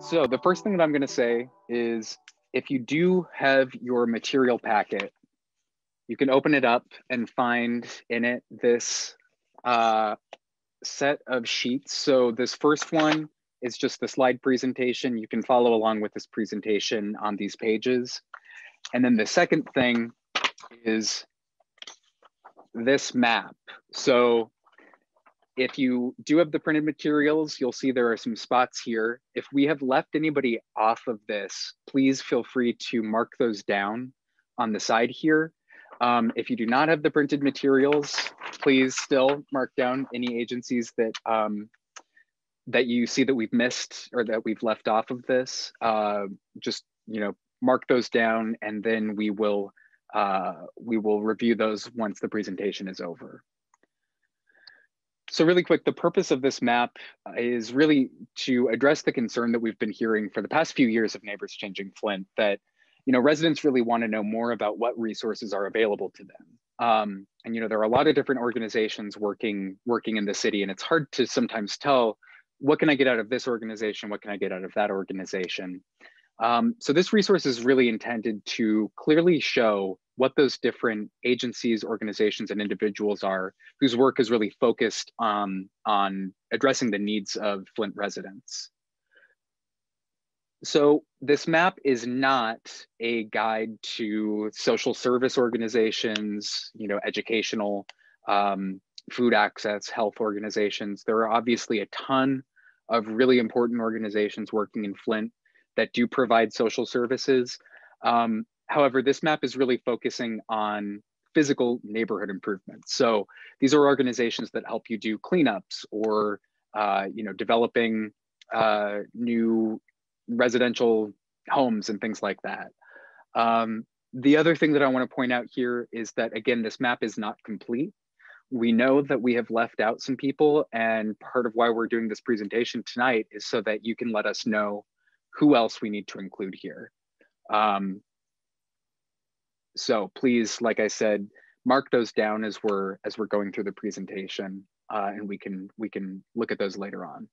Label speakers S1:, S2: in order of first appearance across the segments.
S1: So the first thing that I'm gonna say is if you do have your material packet, you can open it up and find in it this uh, set of sheets. So this first one is just the slide presentation. You can follow along with this presentation on these pages. And then the second thing is this map. So if you do have the printed materials, you'll see there are some spots here. If we have left anybody off of this, please feel free to mark those down on the side here. Um, if you do not have the printed materials, please still mark down any agencies that um, that you see that we've missed or that we've left off of this. Uh, just you know, mark those down, and then we will uh, we will review those once the presentation is over. So really quick, the purpose of this map is really to address the concern that we've been hearing for the past few years of Neighbors Changing Flint that you know residents really want to know more about what resources are available to them. Um, and you know there are a lot of different organizations working working in the city, and it's hard to sometimes tell what can I get out of this organization, what can I get out of that organization. Um, so this resource is really intended to clearly show what those different agencies, organizations, and individuals are whose work is really focused um, on addressing the needs of Flint residents. So this map is not a guide to social service organizations, you know, educational, um, food access, health organizations. There are obviously a ton of really important organizations working in Flint that do provide social services. Um, However, this map is really focusing on physical neighborhood improvements. So these are organizations that help you do cleanups or uh, you know developing uh, new residential homes and things like that. Um, the other thing that I want to point out here is that again, this map is not complete. We know that we have left out some people and part of why we're doing this presentation tonight is so that you can let us know who else we need to include here. Um, so please, like I said, mark those down as we're as we're going through the presentation, uh, and we can we can look at those later on.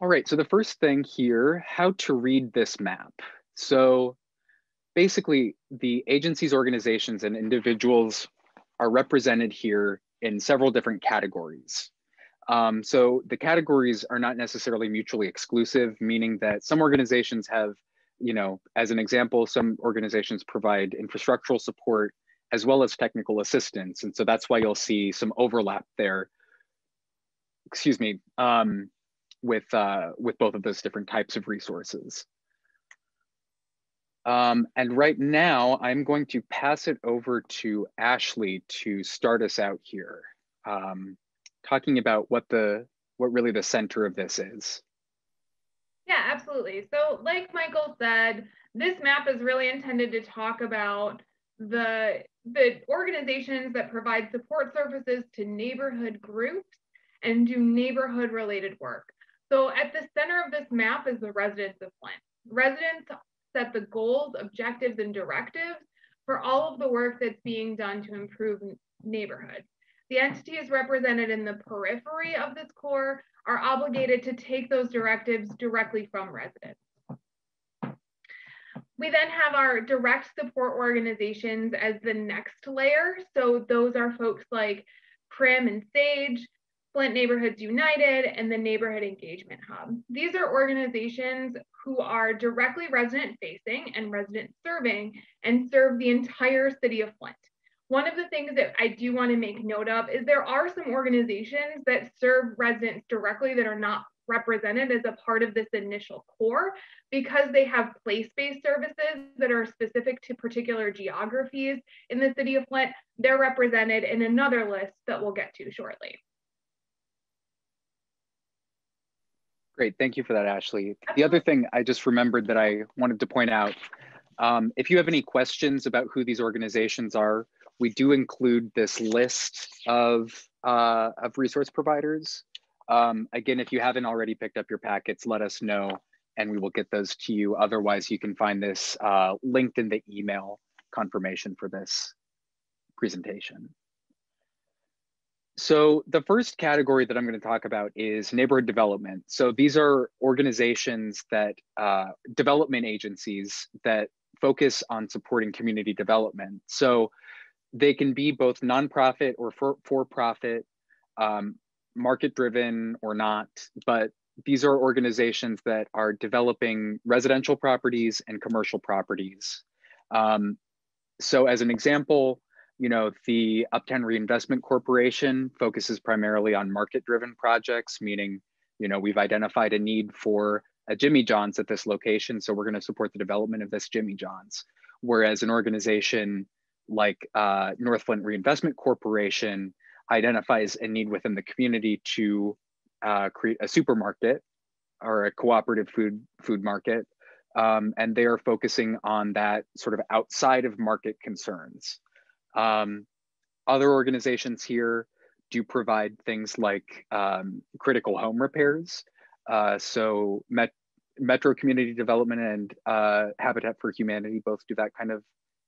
S1: All right, so the first thing here, how to read this map. So basically, the agencies, organizations, and individuals are represented here in several different categories. Um, so the categories are not necessarily mutually exclusive, meaning that some organizations have you know, as an example, some organizations provide infrastructural support as well as technical assistance. And so that's why you'll see some overlap there, excuse me, um, with, uh, with both of those different types of resources. Um, and right now, I'm going to pass it over to Ashley to start us out here, um, talking about what the what really the center of this is.
S2: Yeah, absolutely. So like Michael said, this map is really intended to talk about the, the organizations that provide support services to neighborhood groups and do neighborhood related work. So at the center of this map is the residents of Flint. Residents set the goals, objectives, and directives for all of the work that's being done to improve neighborhoods. The entities represented in the periphery of this core are obligated to take those directives directly from residents. We then have our direct support organizations as the next layer. So those are folks like Crim and SAGE, Flint Neighborhoods United, and the Neighborhood Engagement Hub. These are organizations who are directly resident facing and resident serving and serve the entire city of Flint. One of the things that I do want to make note of is there are some organizations that serve residents directly that are not represented as a part of this initial core because they have place-based services that are specific to particular geographies in the city of Flint. They're represented in another list that we'll get to shortly.
S1: Great, thank you for that, Ashley. The other thing I just remembered that I wanted to point out, um, if you have any questions about who these organizations are, we do include this list of, uh, of resource providers. Um, again, if you haven't already picked up your packets, let us know and we will get those to you. Otherwise, you can find this uh, linked in the email confirmation for this presentation. So the first category that I'm going to talk about is neighborhood development. So these are organizations that, uh, development agencies that focus on supporting community development. So they can be both nonprofit or for, for profit, um, market driven or not, but these are organizations that are developing residential properties and commercial properties. Um, so as an example, you know, the Uptown Reinvestment Corporation focuses primarily on market-driven projects, meaning, you know, we've identified a need for a Jimmy John's at this location, so we're going to support the development of this Jimmy John's. Whereas an organization like uh, North Flint Reinvestment Corporation identifies a need within the community to uh, create a supermarket or a cooperative food food market, um, and they are focusing on that sort of outside of market concerns. Um, other organizations here do provide things like um, critical home repairs. Uh, so Met Metro Community Development and uh, Habitat for Humanity both do that kind of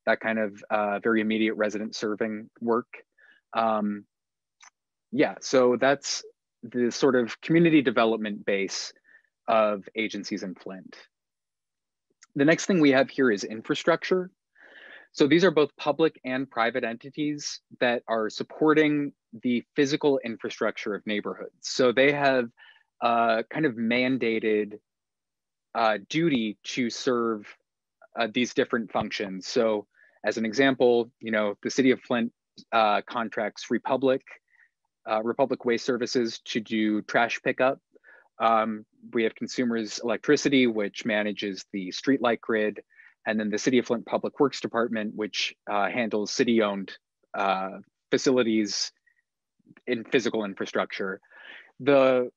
S1: that kind of uh, very immediate resident serving work. Um, yeah, so that's the sort of community development base of agencies in Flint. The next thing we have here is infrastructure. So these are both public and private entities that are supporting the physical infrastructure of neighborhoods. So they have uh, kind of mandated uh, duty to serve uh, these different functions. So as an example, you know, the city of Flint uh, contracts Republic, uh, Republic Waste Services to do trash pickup. Um, we have Consumers Electricity, which manages the streetlight grid and then the City of Flint Public Works Department, which uh, handles city-owned uh, facilities in physical infrastructure. The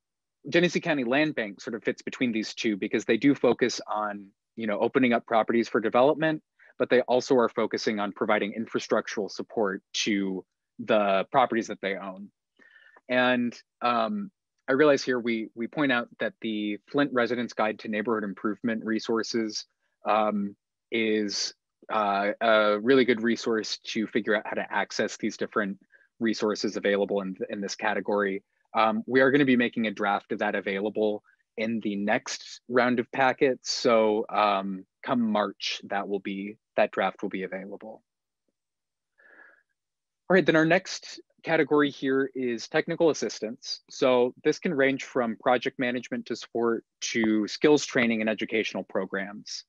S1: Genesee County Land Bank sort of fits between these two because they do focus on, you know, opening up properties for development, but they also are focusing on providing infrastructural support to the properties that they own. And um, I realize here we we point out that the Flint Residents Guide to Neighborhood Improvement resources um, is uh, a really good resource to figure out how to access these different resources available in, in this category. Um, we are going to be making a draft of that available in the next round of packets. So um, come March, that will be that draft will be available. All right, then our next category here is technical assistance. So this can range from project management to support to skills training and educational programs.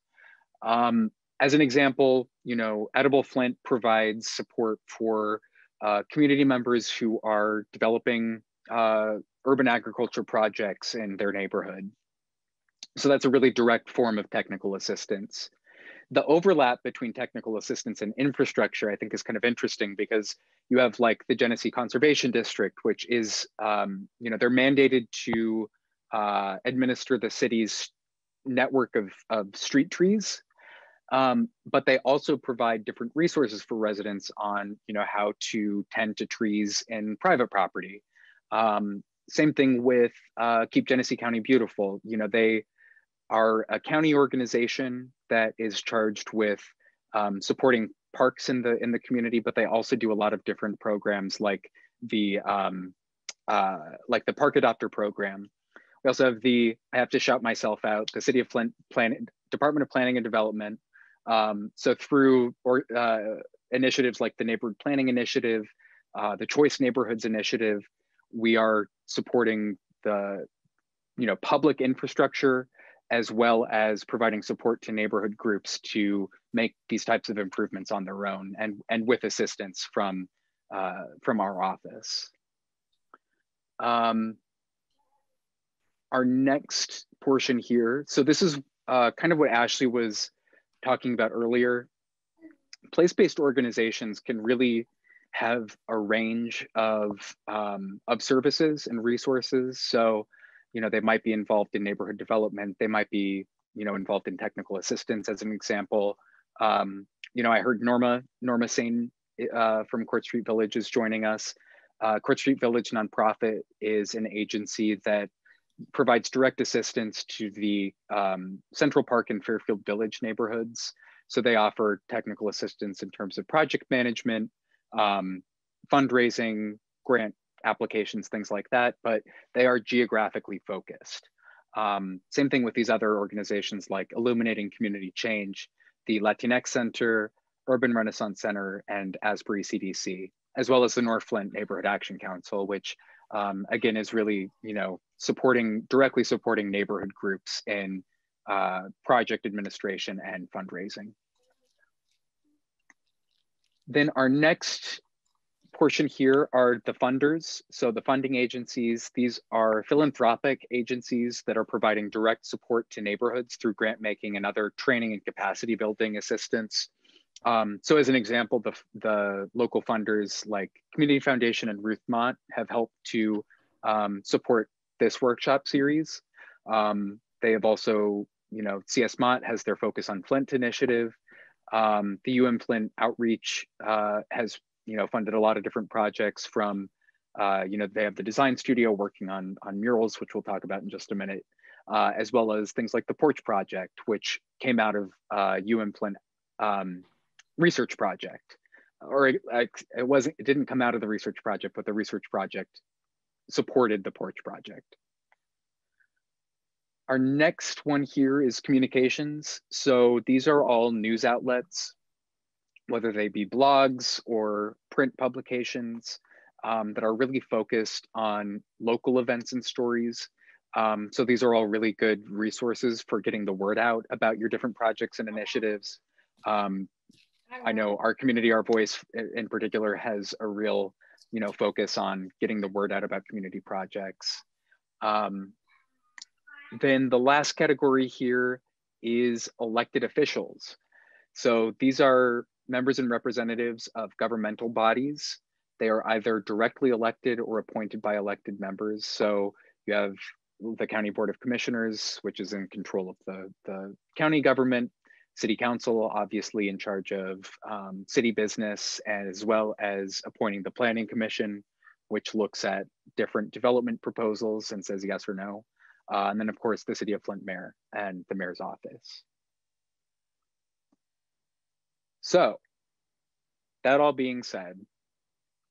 S1: Um, as an example, you know, Edible Flint provides support for uh, community members who are developing uh, urban agriculture projects in their neighborhood. So that's a really direct form of technical assistance. The overlap between technical assistance and infrastructure, I think, is kind of interesting because you have like the Genesee Conservation District, which is, um, you know, they're mandated to uh, administer the city's network of, of street trees um, but they also provide different resources for residents on you know how to tend to trees in private property um, same thing with uh, keep genesee county beautiful. You know they are a county organization that is charged with um, supporting parks in the in the community but they also do a lot of different programs like the um, uh, like the park adopter program. We also have the i have to shout myself out the city of flint plan department of planning and development. Um, so through or, uh, initiatives like the Neighborhood Planning Initiative, uh, the Choice Neighborhoods Initiative, we are supporting the you know public infrastructure as well as providing support to neighborhood groups to make these types of improvements on their own and and with assistance from uh, from our office. Um, our next portion here. So this is uh, kind of what Ashley was talking about earlier, place-based organizations can really have a range of, um, of services and resources. So, you know, they might be involved in neighborhood development. They might be, you know, involved in technical assistance as an example. Um, you know, I heard Norma, Norma Sane uh, from Court Street Village is joining us. Uh, Court Street Village Nonprofit is an agency that provides direct assistance to the um, Central Park and Fairfield Village neighborhoods. So they offer technical assistance in terms of project management, um, fundraising, grant applications, things like that, but they are geographically focused. Um, same thing with these other organizations like Illuminating Community Change, the Latinx Center, Urban Renaissance Center, and Asbury CDC, as well as the North Flint Neighborhood Action Council, which um, again is really, you know, supporting, directly supporting neighborhood groups in uh, project administration and fundraising. Then our next portion here are the funders. So the funding agencies, these are philanthropic agencies that are providing direct support to neighborhoods through grant making and other training and capacity building assistance. Um, so as an example, the, the local funders like Community Foundation and Ruth Mott have helped to um, support this workshop series. Um, they have also, you know, CS Mott has their focus on Flint initiative. Um, the UM Flint outreach uh, has you know, funded a lot of different projects from, uh, you know, they have the design studio working on, on murals, which we'll talk about in just a minute, uh, as well as things like the Porch Project, which came out of uh, UM Flint um, research project. Or it, it wasn't, it didn't come out of the research project, but the research project supported the Porch Project. Our next one here is communications. So these are all news outlets whether they be blogs or print publications um, that are really focused on local events and stories. Um, so these are all really good resources for getting the word out about your different projects and initiatives. Um, I know our community, our voice in particular has a real, you know, focus on getting the word out about community projects. Um, then the last category here is elected officials. So these are members and representatives of governmental bodies. They are either directly elected or appointed by elected members. So you have the County Board of Commissioners, which is in control of the, the county government, City Council, obviously in charge of um, city business, as well as appointing the Planning Commission, which looks at different development proposals and says yes or no. Uh, and then, of course, the City of Flint Mayor and the Mayor's Office. So that all being said,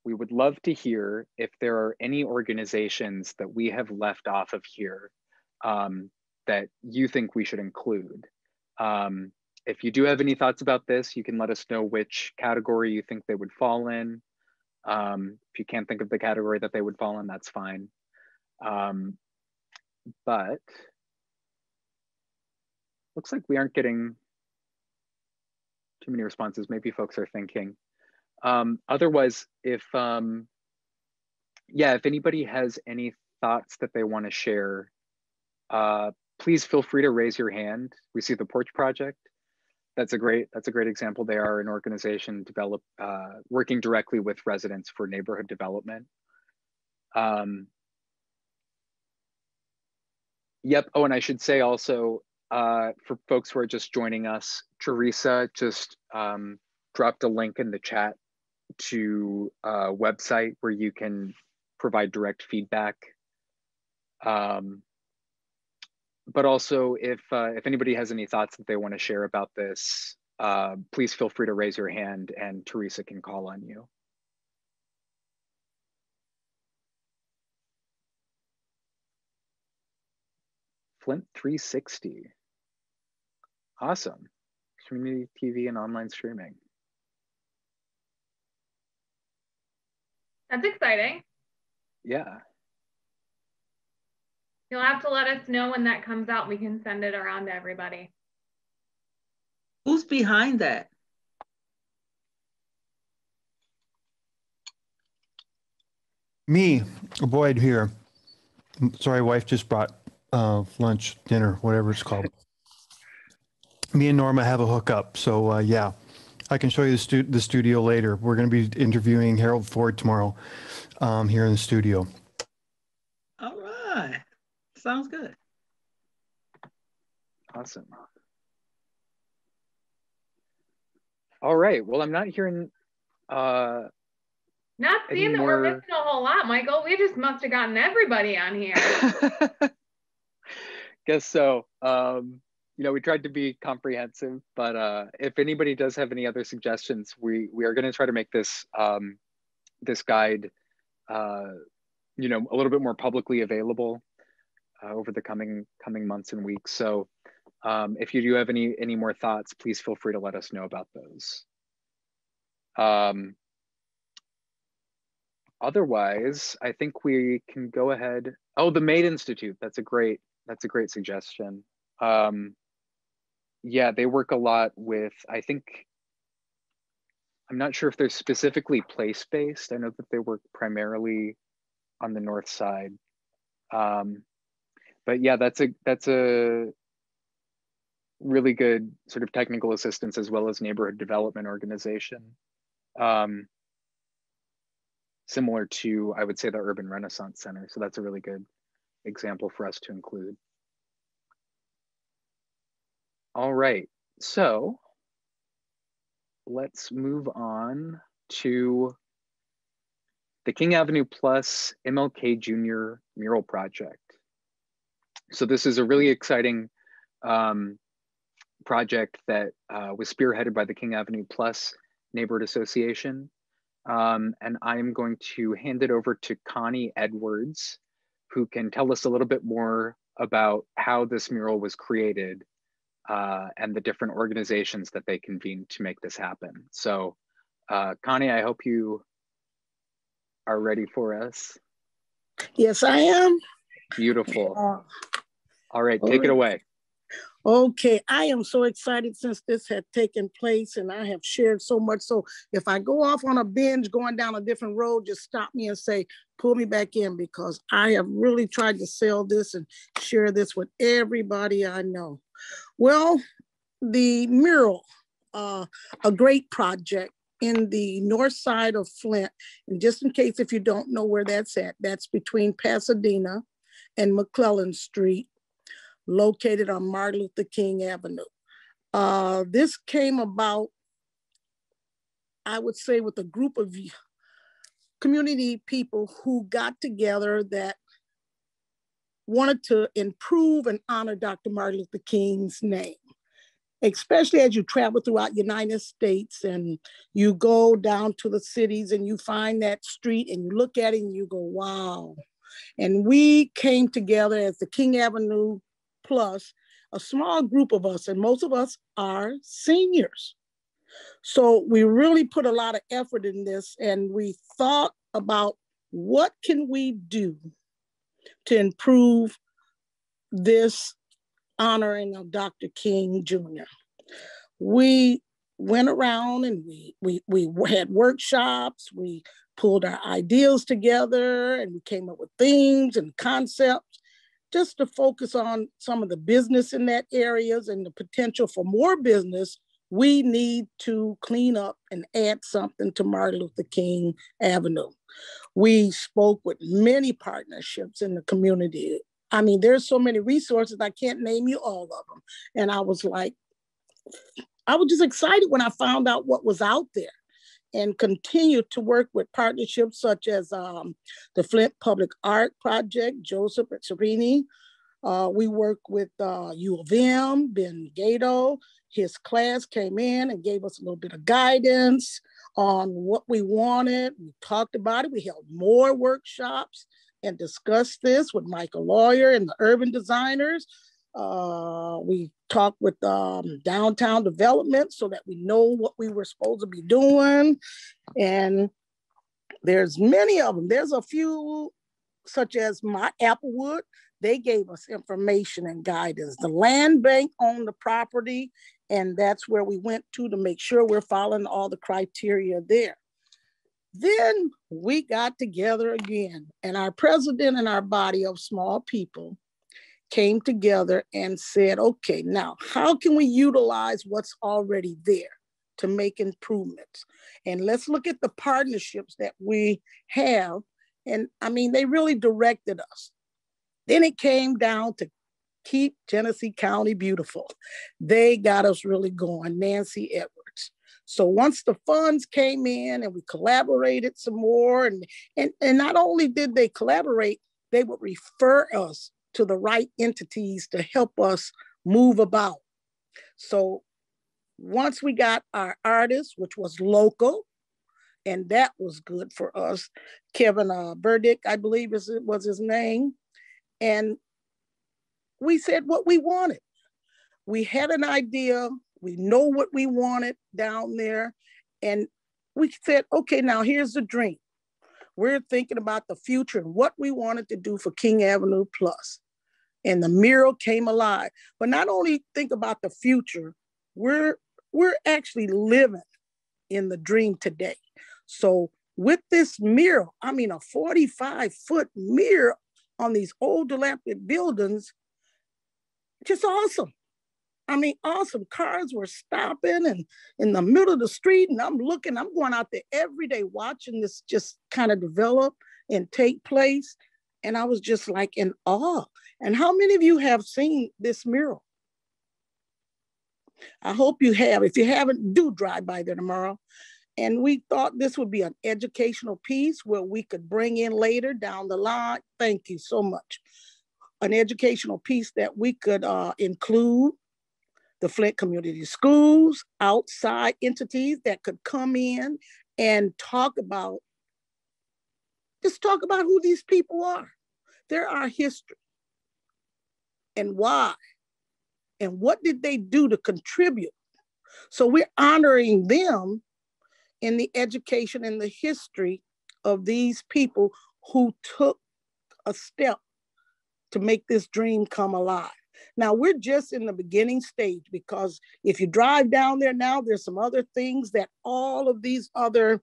S1: we would love to hear if there are any organizations that we have left off of here um, that you think we should include. Um, if you do have any thoughts about this, you can let us know which category you think they would fall in. Um, if you can't think of the category that they would fall in, that's fine. Um, but looks like we aren't getting too many responses. Maybe folks are thinking. Um, otherwise, if, um, yeah, if anybody has any thoughts that they wanna share, uh, please feel free to raise your hand. We see the Porch Project. That's a great, that's a great example. They are an organization develop, uh, working directly with residents for neighborhood development. Um, Yep. Oh, and I should say also uh, for folks who are just joining us, Teresa just um, dropped a link in the chat to a website where you can provide direct feedback. Um, but also, if uh, if anybody has any thoughts that they want to share about this, uh, please feel free to raise your hand and Teresa can call on you. Flint 360. Awesome. Community TV and online streaming.
S2: That's exciting.
S1: Yeah.
S2: You'll have to let us know when that comes out. We can send it around to everybody.
S3: Who's behind that?
S4: Me, Boyd here. Sorry, wife just brought uh, lunch, dinner, whatever it's called. Me and Norma have a hookup, so uh, yeah, I can show you the, stu- the studio later. We're going to be interviewing Harold Ford tomorrow um, here in the studio.
S3: All right, sounds good.
S1: Awesome. All right. Well, I'm not hearing. Uh,
S2: not seeing that we're missing a whole lot, Michael. We just must have gotten everybody on here.
S1: Guess so. Um, you know, we tried to be comprehensive, but uh, if anybody does have any other suggestions, we we are going to try to make this um, this guide uh, you know, a little bit more publicly available uh, over the coming coming months and weeks. So um, if you do have any any more thoughts, please feel free to let us know about those. Um, otherwise, I think we can go ahead. Oh, the MADE Institute. That's a great that's a great suggestion. Um, yeah, they work a lot with. I think I'm not sure if they're specifically place based. I know that they work primarily on the north side. Um, but yeah, that's a that's a really good sort of technical assistance as well as neighborhood development organization. Um, similar to, I would say, the Urban Renaissance Center. So that's a really good example for us to include. All right, so let's move on to the King Avenue Plus MLK Jr. mural project. So this is a really exciting um, project that uh, was spearheaded by the King Avenue Plus Neighborhood Association. Um, and I'm going to hand it over to Connie Edwards, who can tell us a little bit more about how this mural was created uh, and the different organizations that they convened to make this happen. So uh, Connie, I hope you are ready for us.
S5: Yes, I am.
S1: Beautiful. All right, take it away.
S5: Okay, I am so excited since this had taken place and I have shared so much. So if I go off on a binge going down a different road, just stop me and say, pull me back in because I have really tried to sell this and share this with everybody I know. Well, the mural, uh, a great project in the north side of Flint. And just in case if you don't know where that's at, that's between Pasadena and McClellan Street, located on Martin Luther King Avenue. Uh, this came about, I would say, with a group of community people who got together that wanted to improve and honor Dr. Martin Luther King's name especially as you travel throughout United States and you go down to the cities and you find that street and you look at it and you go, wow. And we came together as the King Avenue Plus, a small group of us, and most of us are seniors. So we really put a lot of effort in this and we thought about what can we do to improve this honoring of Dr. King Jr. We went around and we, we, we had workshops, we pulled our ideas together and we came up with themes and concepts just to focus on some of the business in that areas and the potential for more business we need to clean up and add something to Martin Luther King Avenue. We spoke with many partnerships in the community I mean, there's so many resources, I can't name you all of them. And I was like, I was just excited when I found out what was out there and continue to work with partnerships such as um, the Flint Public Art Project, Joseph Serini. Uh, we work with uh, U of M, Ben Gato. His class came in and gave us a little bit of guidance on what we wanted. We talked about it. We held more workshops and discussed this with Michael Lawyer and the urban designers. Uh, we talked with um, downtown development so that we know what we were supposed to be doing. And there's many of them. There's a few, such as my Applewood, they gave us information and guidance. The land bank owned the property, and that's where we went to to make sure we're following all the criteria there. Then we got together again, and our president and our body of small people came together and said, okay, now how can we utilize what's already there to make improvements? And let's look at the partnerships that we have. And I mean, they really directed us. Then it came down to keep Genesee County beautiful. They got us really going, Nancy Edwards. So once the funds came in and we collaborated some more, and, and, and not only did they collaborate, they would refer us to the right entities to help us move about. So once we got our artist, which was local, and that was good for us. Kevin uh, Burdick, I believe is was his name, and we said what we wanted. We had an idea. We know what we wanted down there, and we said, okay, now here's the dream. We're thinking about the future and what we wanted to do for King Avenue Plus. And the mural came alive. But not only think about the future, we're we're actually living in the dream today. So with this mirror, I mean a 45 foot mirror on these old dilapidated buildings, just awesome. I mean, awesome. Cars were stopping and in the middle of the street, and I'm looking, I'm going out there every day watching this just kind of develop and take place. And I was just like in awe. And how many of you have seen this mural? I hope you have. If you haven't, do drive by there tomorrow. And we thought this would be an educational piece where we could bring in later down the line. Thank you so much. An educational piece that we could uh, include the Flint Community Schools, outside entities that could come in and talk about, just talk about who these people are. They're our history and why and what did they do to contribute. So we're honoring them in the education and the history of these people who took a step to make this dream come alive. Now we're just in the beginning stage because if you drive down there now, there's some other things that all of these other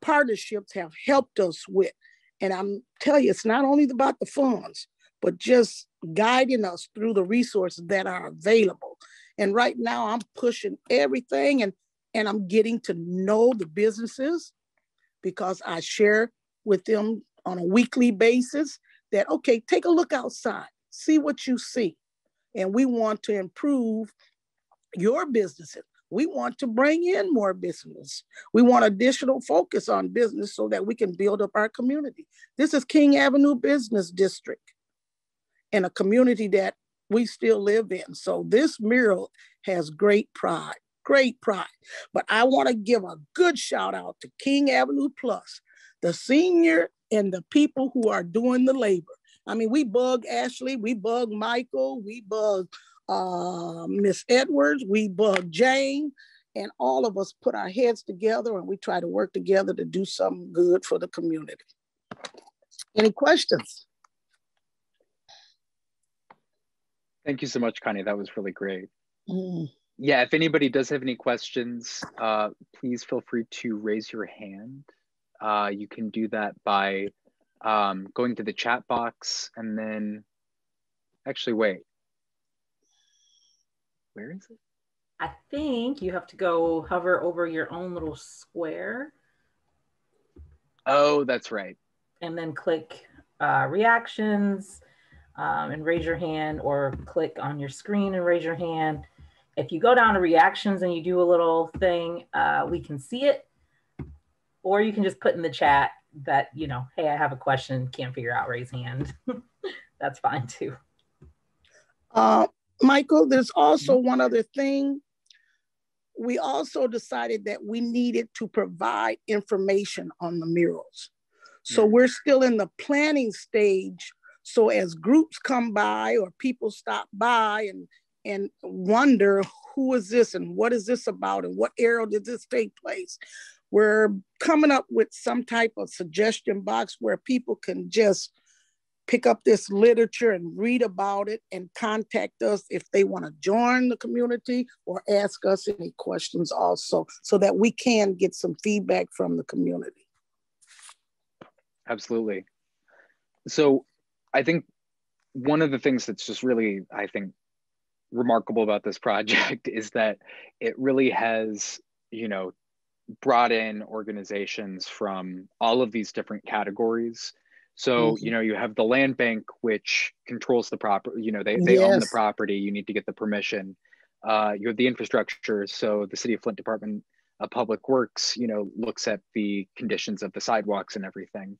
S5: partnerships have helped us with. And I'm telling you, it's not only about the funds, but just guiding us through the resources that are available. And right now I'm pushing everything and, and I'm getting to know the businesses because I share with them on a weekly basis that, okay, take a look outside, see what you see and we want to improve your businesses. We want to bring in more business. We want additional focus on business so that we can build up our community. This is King Avenue Business District and a community that we still live in. So this mural has great pride, great pride. But I want to give a good shout out to King Avenue Plus, the senior and the people who are doing the labor. I mean, we bug Ashley, we bug Michael, we bug uh, Miss Edwards, we bug Jane, and all of us put our heads together and we try to work together to do something good for the community. Any questions?
S1: Thank you so much, Connie. That was really great.
S5: Mm.
S1: Yeah, if anybody does have any questions, uh, please feel free to raise your hand. Uh, you can do that by um, going to the chat box and then actually wait. Where is it?
S6: I think you have to go hover over your own little square.
S1: Oh, that's right.
S6: And then click uh, reactions um, and raise your hand or click on your screen and raise your hand. If you go down to reactions and you do a little thing, uh, we can see it. Or you can just put in the chat that, you know, hey, I have a question, can't figure out raise hand. That's fine too.
S5: Uh, Michael, there's also mm-hmm. one other thing. We also decided that we needed to provide information on the murals. So we're still in the planning stage. So as groups come by or people stop by and and wonder who is this and what is this about and what era did this take place, we're coming up with some type of suggestion box where people can just pick up this literature and read about it and contact us if they want to join the community or ask us any questions also so that we can get some feedback from the community.
S1: Absolutely. So I think one of the things that's just really, I think, remarkable about this project is that it really has, you know, brought in organizations from all of these different categories. So, mm-hmm. you know, you have the land bank, which controls the property, you know, they, they yes. own the property, you need to get the permission. Uh, you have the infrastructure. So the City of Flint Department of Public Works, you know, looks at the conditions of the sidewalks and everything.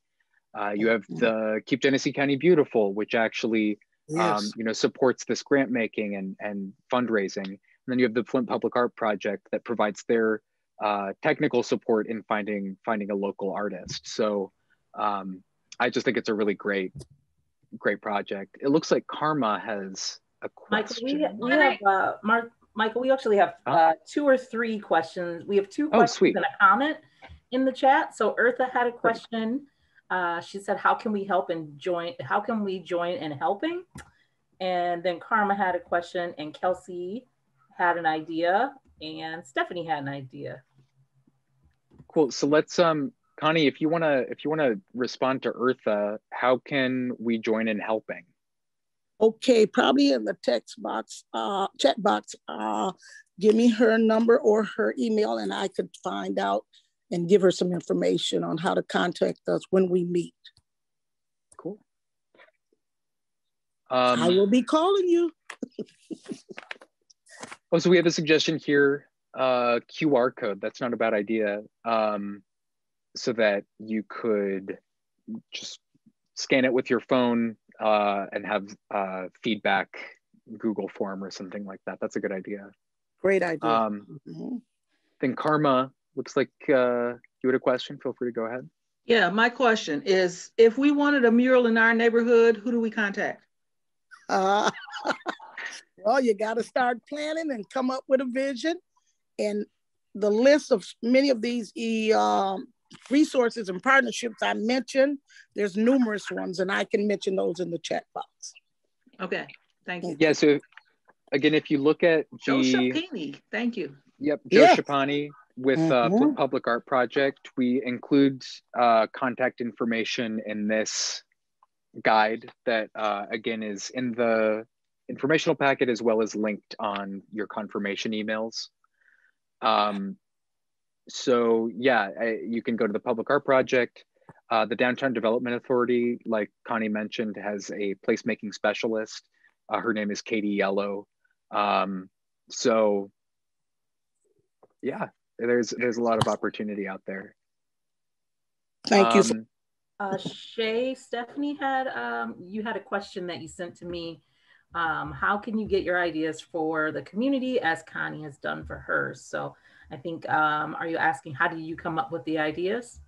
S1: Uh, you have the Keep Genesee County Beautiful, which actually, um, yes. um, you know, supports this grant making and, and fundraising. And then you have the Flint Public Art Project that provides their uh, technical support in finding finding a local artist. So um, I just think it's a really great great project. It looks like Karma has a question.
S6: Michael, we, we have uh, Mark. Michael, we actually have uh, two or three questions. We have two questions
S1: sweet.
S6: and a comment in the chat. So Eartha had a question. Uh, she said, "How can we help and join? How can we join in helping?" And then Karma had a question, and Kelsey had an idea, and Stephanie had an idea.
S1: Cool. So let's um Connie, if you wanna if you wanna respond to Eartha, how can we join in helping?
S5: Okay, probably in the text box, uh, chat box, uh, give me her number or her email and I could find out and give her some information on how to contact us when we meet.
S1: Cool.
S5: I
S1: Um,
S5: will be calling you.
S1: oh, so we have a suggestion here, uh, QR code. That's not a bad idea. Um, so that you could just scan it with your phone uh, and have uh, feedback Google form or something like that. That's a good idea.
S5: Great idea.
S1: Um,
S5: Mhm.
S1: then Karma, looks like uh, you had a question. Feel free to go ahead.
S3: Yeah, my question is, if we wanted a mural in our neighborhood, who do we contact?
S5: Uh, well, you got to start planning and come up with a vision. And the list of many of these e, um, resources and partnerships I mentioned, there's numerous ones, and I can mention those in the chat box.
S3: Okay, thank you.
S1: Yeah. So again, if you look at the,
S3: Joe
S1: the
S3: Shapini, thank you.
S1: Yep, Joe
S5: Yeah.
S1: Shapani with uh, Pl-
S5: Mhm.
S1: Public Art Project. We include uh, contact information in this guide that, uh, again, is in the informational packet as well as linked on your confirmation emails. Um, so yeah, I, you can go to the Public Art Project. Uh, the Downtown Development Authority, like Connie mentioned, has a placemaking specialist. Uh, her name is Katie Yellow. Um, so yeah, there's there's a lot of opportunity out there.
S5: Thank you. So,
S1: Um,
S6: Uh, Shay, Stephanie had um, you had a question that you sent to me. Um, how can you get your ideas for the community as Connie has done for hers? So I think, um, are you asking how do you come up with the ideas?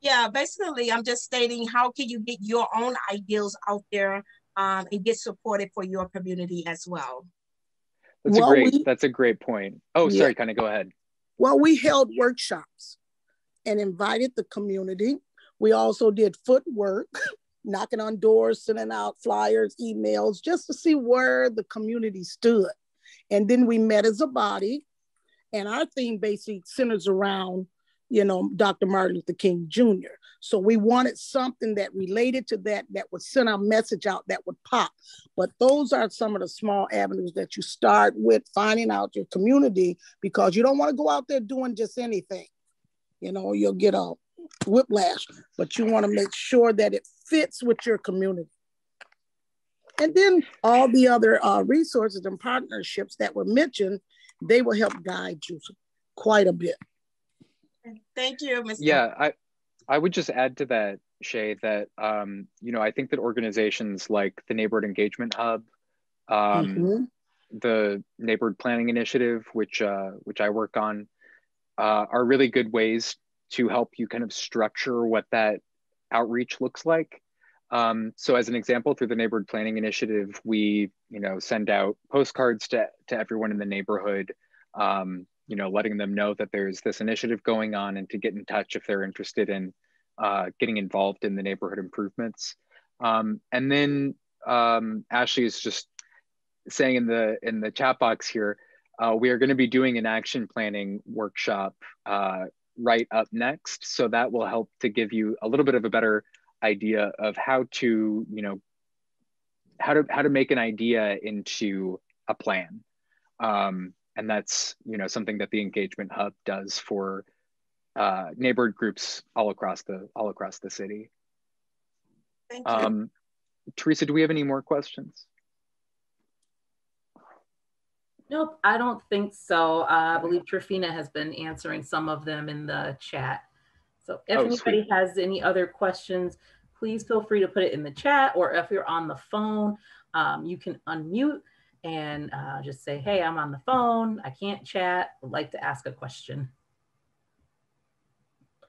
S7: Yeah, basically, I'm just stating how can you get your own ideas out there um, and get supported for your community as well.
S1: that's
S5: Well,
S1: a great
S5: we-
S1: that's a great point. Oh,
S5: Yeah.
S1: sorry, kind of go ahead.
S5: Well, we held workshops and invited the community. We also did footwork, knocking on doors, sending out flyers, emails, just to see where the community stood. And then we met as a body, and our theme basically centers around, you know, Dr. Martin Luther King Jr. So we wanted something that related to that, that would send our message out, that would pop. But those are some of the small avenues that you start with finding out your community because you don't want to go out there doing just anything. You know, you'll get a whiplash, but you want to make sure that it fits with your community. And then all the other uh, resources and partnerships that were mentioned, they will help guide you quite a bit.
S7: Thank you, Mr.
S1: Yeah, I I would just add to that, Shay, that um, you know, I think that organizations like the Neighborhood Engagement Hub, um,
S5: Mhm.
S1: the Neighborhood Planning Initiative, which uh, which I work on, uh, are really good ways to help you kind of structure what that outreach looks like. Um, so, as an example, through the Neighborhood Planning Initiative, we you know send out postcards to to everyone in the neighborhood. Um, you know, letting them know that there's this initiative going on and to get in touch if they're interested in uh, getting involved in the neighborhood improvements. Um, and then um, Ashley is just saying in the in the chat box here, uh, we are going to be doing an action planning workshop uh, right up next. So that will help to give you a little bit of a better idea of how to, you know, how to how to make an idea into a plan. Um, and that's you know something that the engagement hub does for uh, neighborhood groups all across the all across the city.
S7: Thank you.
S1: Um, Teresa, do we have any more questions?
S6: Nope, I don't think so. Uh, I believe Trifina has been answering some of them in the chat. So if
S1: Oh,
S6: anybody
S1: sweet.
S6: has any other questions, please feel free to put it in the chat or if you're on the phone, um, you can unmute and uh, just say, hey, I'm on the phone. I can't chat. Would like to ask a question.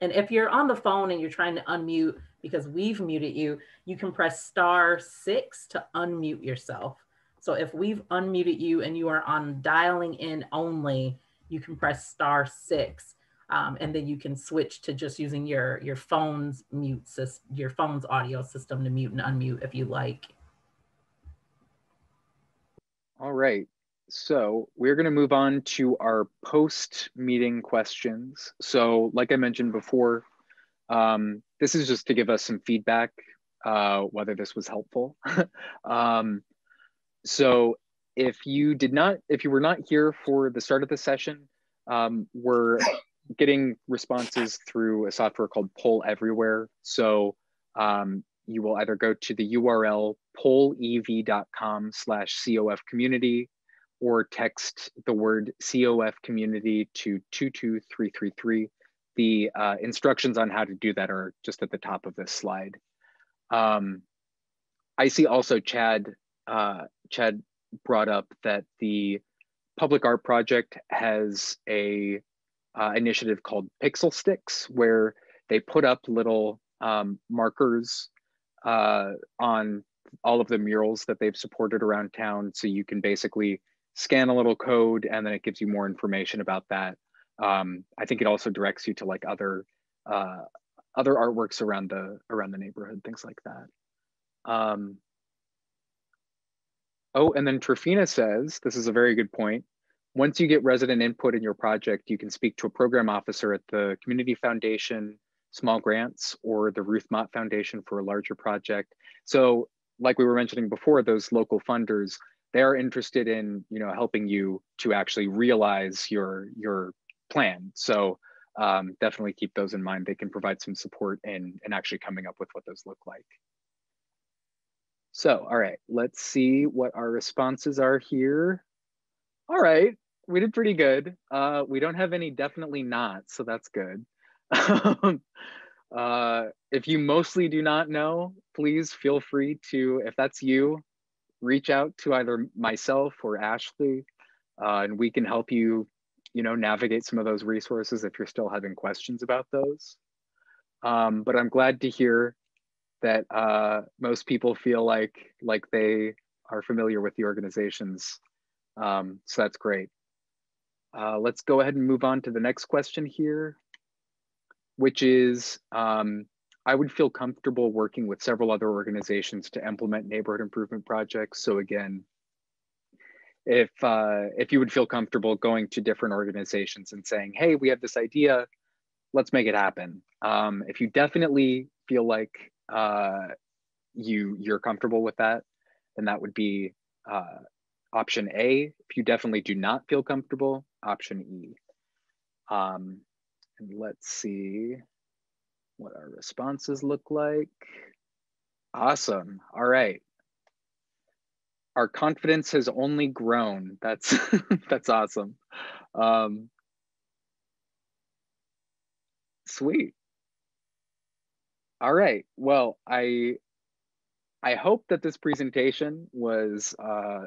S6: And if you're on the phone and you're trying to unmute because we've muted you, you can press star six to unmute yourself. So if we've unmuted you and you are on dialing in only, you can press star six. Um, and then you can switch to just using your your phone's mute your phone's audio system to mute and unmute if you like.
S1: All right. So we're going to move on to our post meeting questions. So, like I mentioned before, um, this is just to give us some feedback uh, whether this was helpful. um, so, if you did not, if you were not here for the start of the session, um, we're getting responses through a software called Poll Everywhere. So um, you will either go to the URL pollev.com slash COF community or text the word COF community to 22333. The uh, instructions on how to do that are just at the top of this slide. Um, I see also Chad, uh, Chad brought up that the Public Art Project has a uh, initiative called Pixel Sticks, where they put up little um, markers uh, on all of the murals that they've supported around town. So you can basically scan a little code and then it gives you more information about that. Um, I think it also directs you to like other uh, other artworks around the around the neighborhood, things like that. Um, oh, and then Trifina says, this is a very good point. Once you get resident input in your project, you can speak to a program officer at the Community Foundation, Small Grants, or the Ruth Mott Foundation for a larger project. So like we were mentioning before, those local funders, they're interested in you know helping you to actually realize your your plan. So um, definitely keep those in mind. They can provide some support in, in actually coming up with what those look like. So, all right, let's see what our responses are here. All right, we did pretty good. Uh, we don't have any definitely not, so that's good. Uh, if you mostly do not know, please feel free to, if that's you, reach out to either myself or Ashley, uh, and we can help you, you know, navigate some of those resources if you're still having questions about those. Um, but I'm glad to hear that uh, most people feel like like they are familiar with the organizations. Um, so that's great. Uh, let's go ahead and move on to the next question here, which is, um, I would feel comfortable working with several other organizations to implement neighborhood improvement projects. So again, if uh, if you would feel comfortable going to different organizations and saying, hey, we have this idea, let's make it happen. Um, if you definitely feel like uh, you you're comfortable with that, then that would be uh, option A. If you definitely do not feel comfortable, option E. Um, and let's see what our responses look like. Awesome. All right. Our confidence has only grown. That's that's awesome. Um, sweet. All right. Well, I I hope that this presentation was uh,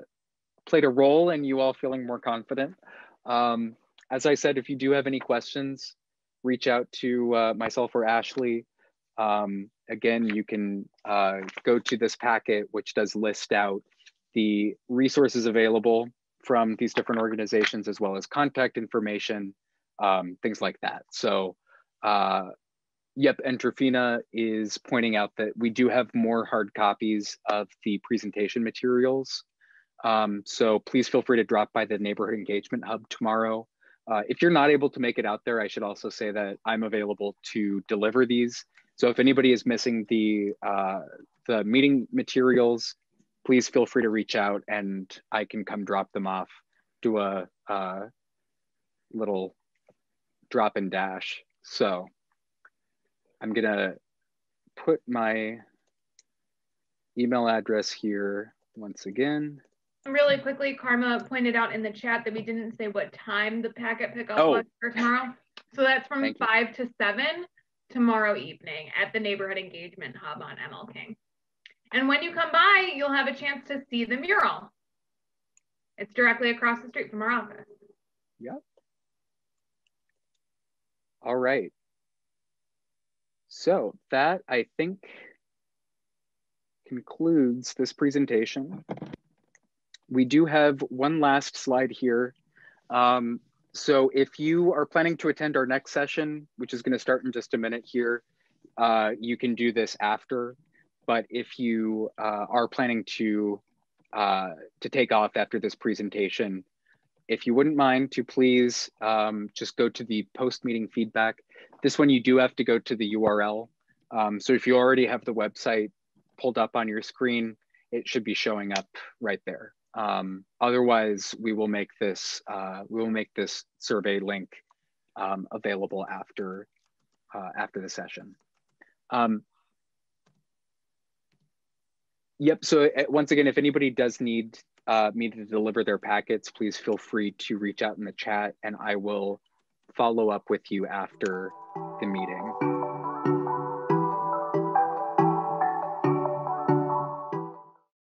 S1: played a role in you all feeling more confident. Um, as I said, if you do have any questions, reach out to uh, myself or Ashley. Um, again, you can uh, go to this packet, which does list out the resources available from these different organizations, as well as contact information, um, things like that. So, uh, yep, and is pointing out that we do have more hard copies of the presentation materials um, so please feel free to drop by the Neighborhood Engagement Hub tomorrow. Uh, if you're not able to make it out there, I should also say that I'm available to deliver these. So if anybody is missing the, uh, the meeting materials, please feel free to reach out and I can come drop them off, do a, little drop and dash. So I'm gonna put my email address here once again.
S2: Really quickly, Karma pointed out in the chat that we didn't say what time the packet pickup
S1: Oh.
S2: was for tomorrow. So that's from
S1: Thank you.
S2: five to seven tomorrow evening at the Neighborhood Engagement Hub on ML King. And when you come by, you'll have a chance to see the mural. It's directly across the street from our office. Yep.
S1: All right. So that I think concludes this presentation. We do have one last slide here. Um, so if you are planning to attend our next session, which is gonna start in just a minute here, uh, you can do this after. But if you uh, are planning to, uh, to take off after this presentation, if you wouldn't mind to please um, just go to the post meeting feedback. This one you do have to go to the URL. Um, so if you already have the website pulled up on your screen, it should be showing up right there. Um, otherwise, we will make this uh, we will make this survey link um, available after uh, after the session. Um, yep. So uh, once again, if anybody does need uh, me to deliver their packets, please feel free to reach out in the chat, and I will follow up with you after the meeting.